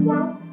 Wow.